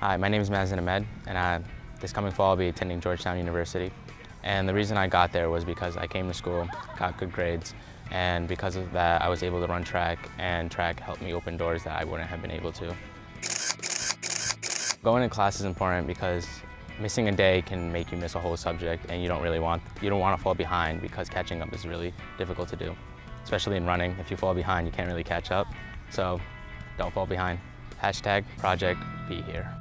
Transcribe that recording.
Hi, my name is Maazin Ahmed, and I, this coming fall I'll be attending Georgetown University. And the reason I got there was because I came to school, got good grades, and because of that I was able to run track, and track helped me open doors that I wouldn't have been able to. Going to class is important because missing a day can make you miss a whole subject and you don't really want, you don't want to fall behind because catching up is really difficult to do. Especially in running, if you fall behind you can't really catch up, so don't fall behind. Hashtag Project Be Here.